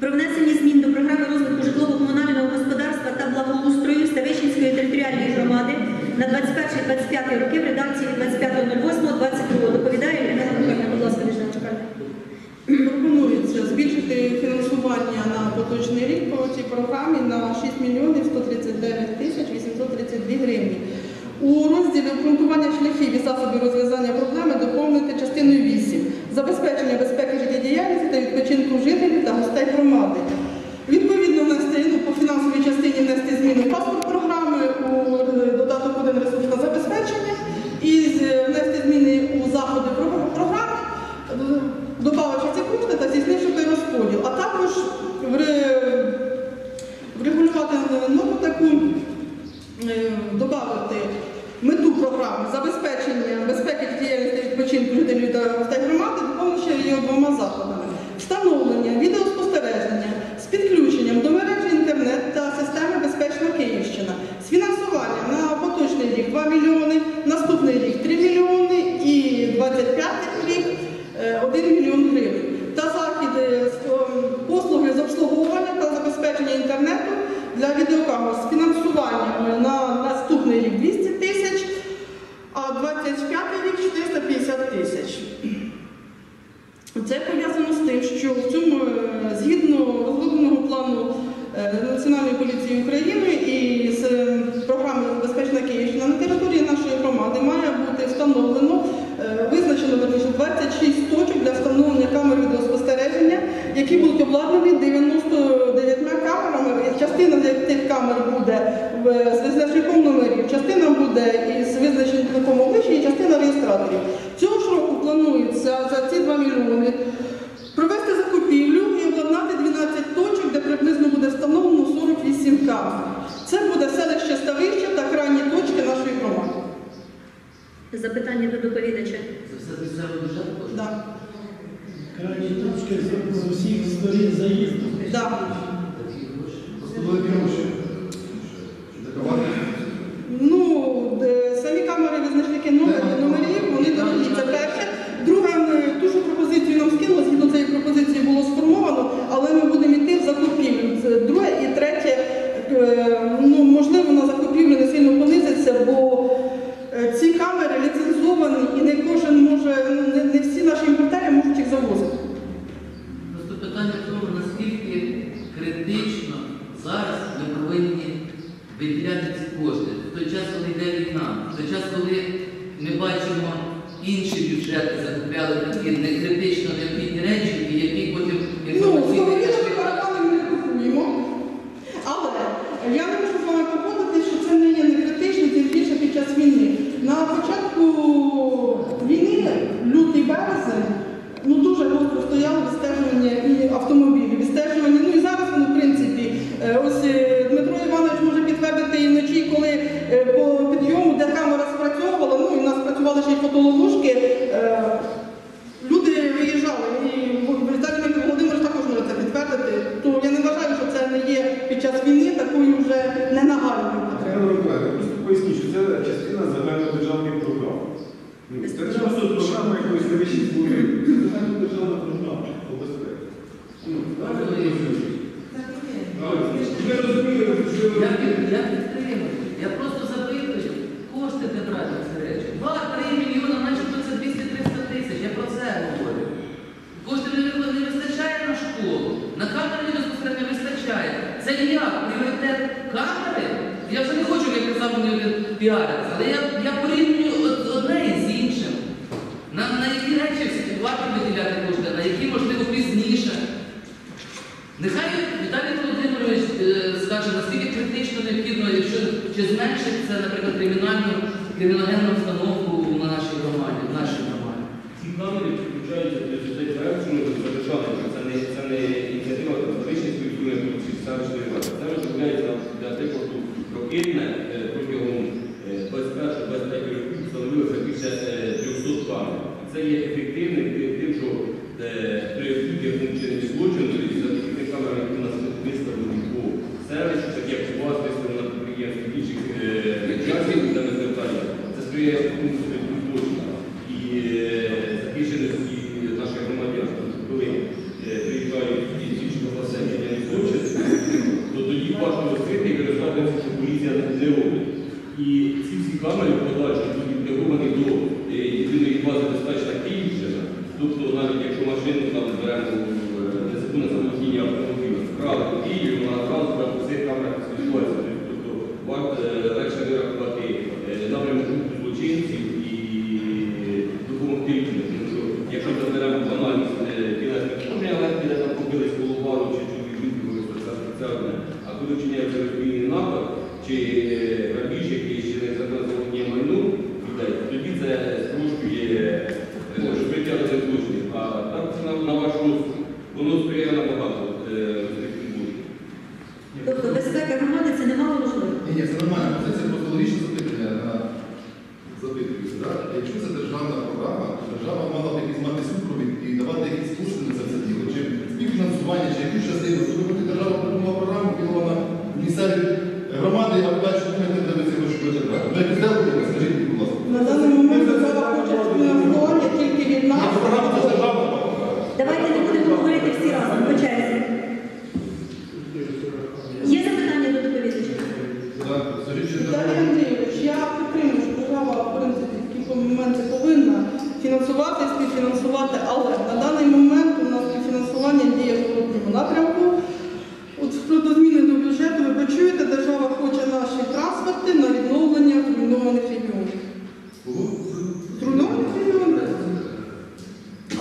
Про внесення змін до програми розвитку житлово-комунального господарства та благоустрою Ставищенської територіальної громади на 21-25 роки в редакції 25.08.22. Доповідає Ірина Михайлівна. Будь ласка, Ірина Михайлівна. Пропонується збільшити фінансування на поточний рік по цій програмі на 6 мільйонів 139 тисяч 832 гривні. У розділі обґрунтування шляхів і засобів розв'язання проблеми доповнити частиною 8 забезпечення безпеки життєдіяльності та відпочинку жителів гостей громади. Відповідно, внести ну, по фінансовій частині внести зміни в паспорт програми у е, додаток 1 ресурсне забезпечення і внести зміни у заходи про- програми додавши ці кошти та здійснивши розподіл, а також врегулювати нову таку, е, додати мету програми забезпечення безпеки діяльності відпочинку жителів та громади, доповнивши її двома заходами. Встановлення відеоспостереження з підключенням до мережі інтернет та системи Безпечна Київщина з фінансуванням на поточний рік 2 мільйони, наступний рік 3 мільйони і 25 рік е, 1 мільйон гривень. Та заходи з ем, послуги з обслуговування та забезпечення інтернету для відеокамер з фінансуванням на наступний рік 200 тисяч, а 25 рік 450 тисяч. Це пов'язано з тим, що в цьому, е, згідно розробленого плану е, Національної поліції України і з е, програми Безпечна Київщина на території нашої громади має бути встановлено, е, визначено верніше 26 точок для встановлення камер відеоспостереження, які будуть обладнані 99 камерами. І Частина з тих камер буде в- з визначником номерів, частина буде із визначником обличчя і частина реєстраторів. Цього ж року планується за ці 2 мільйони провести закупівлю і обладнати 12 точок, де приблизно буде встановлено 48 камер. Це буде селище Ставище та крайні точки нашої громади. Запитання до доповідача. Це все з місцевого бюджету? Да. Крайні точки з усіх сторін заїзду. Такі гроші. Особливі гроші. Декувати. Ну, е, самі камери визначники номер- номерів, вони дорогі. Це перше. Друге, ми ту ж пропозицію нам скинули, згідно цієї пропозиції було сформовано, але ми будемо йти в закупівлю. Це друге і третє, е, ну, можливо, на закупівлю не сильно понизиться, бо е, ці камери ліцензовані і не кожен може, ну, не, не всі наші імпортери можуть їх завозити. Просто питання в тому, наскільки критично зараз ми повинні виділяти ці кошти. В той час, коли йде війна, в той час, коли ми бачимо інші бюджети, закупляли такі не критично необхідні речі, і які потім Ну, інформаційні сковорідок і барабани ми не купуємо. Але я не можу з вами погодитися, що це не є не критично, тим більше під час війни. На початку війни, лютий березень, ну дуже гостро стояло відстежування і автомобілів, відстежування. Ну і зараз воно, в принципі, е, ось е, Дмитро Іванович може підтвердити і вночі, коли е, по підйому, де камера спрацьовувала, ну і в нас працювали ще й фотоловушки. е, Люди виїжджали, і Віталій Володимирович також може це підтвердити. То я не вважаю, що це не є під час війни такою вже ненагальною потребою. Ірина Миколаївна, просто поясніть, що це частина загальнодержавної програми. Ну, Це не просто програма якоїсь невищої Це загальнодержавна програма по безпеці. Ну, так, я розумію. Що Я, підтримую. Я просто запитую, кошти де брати ці речі. 2-3 мільйони, начебто це 200-300 тисяч. Я про це говорю. Коштів не, вистачає на школу. На камери не вистачає. Це як? Пріоритет камери? Я вже не хочу, як сам вони піариться, але я, я порівнюю На, на які речі варто виділяти кошти, на які можливо пізніше. Нехай Віталій Володимирович е, скаже, наскільки критично необхідно, якщо чи зменшить це, наприклад, кримінальну криміногенну обстановку на нашій громаді, в нашій громаді. Ці камери підключаються до цей проект, ми задержали, що це не, це не ініціатива Ставищенської культурної поліції, селищної ради. Це розробляється для прикладу прокидне це є ефективним тим, що при людях вчинені злочину і за такими камерами, які у нас виставлені по селищу, так як у вас виставлено на підприємстві інших е, часів для звертання, це сприяє точно і е, збільшеності е, наших громадян, коли приїжджають і свідчення населення не злочин, то тоді важко розкрити і переставляється, що поліція не робить. І ці всі камери подальші. Вилучення розбійний напад чи е, грабіж, який ще не задоволення майну тоді це спрощує, що е, притягнути ну, злочинів. А так це на вашу воно стоїть набагато е, Тобто безпека громади це немало можливо? Ні, це нормально. місцеві громади, а перше ми не дивимося, що буде брати.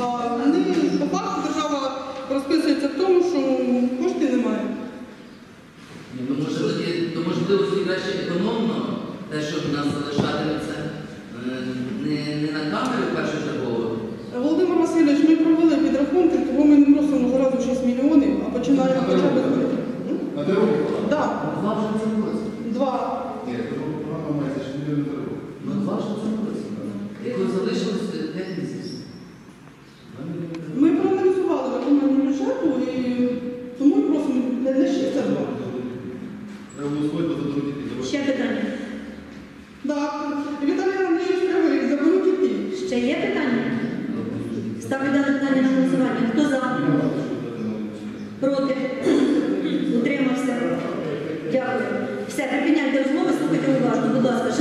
Lord. проти, утримався. Дякую. Все, припиняйте розмови, слухайте уважно, будь ласка.